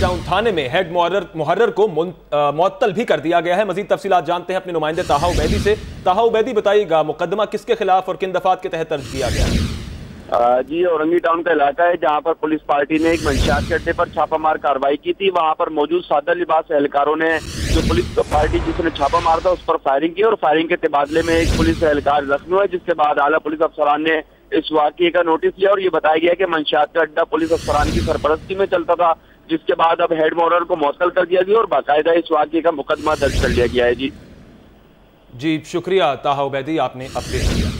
Town थाने में head मुहर्र मुहर्रर को मुअत्तल भी कर दिया गया है। मजीद तफसीत जानते हैं अपने नुमाइंदे ताहा उबैदी से। ताहा उबैदी बताइएगा, मुकदमा किसके खिलाफ और किन दफात के तहत दर्ज किया गया? जी, औरंगी टाउन का इलाका है, जहाँ पर पुलिस पार्टी ने एक मंशियात के अड्डे पर छापामार कार्रवाई की थी। वहाँ पर मौजूद सादा लिबास एहलकारों ने, जो पुलिस पार्टी जिसने छापा मारा था, उस पर फायरिंग की और फायरिंग के तबादले में एक पुलिस एहलकार जख्मी हुआ जिसके बाद आला पुलिस अफसरान ने इस वाक्य का नोटिस लिया और ये बताया गया कि मंशात का अड्डा पुलिस अफसरान की सरपरस्ती में चलता था। जिसके बाद अब हेड मॉरर को मौतल कर दिया गया और बाकायदा इस वाक्य का मुकदमा दर्ज कर लिया गया है जी। जी, शुक्रिया ताहा उबैदी, आपने अपडेट किया।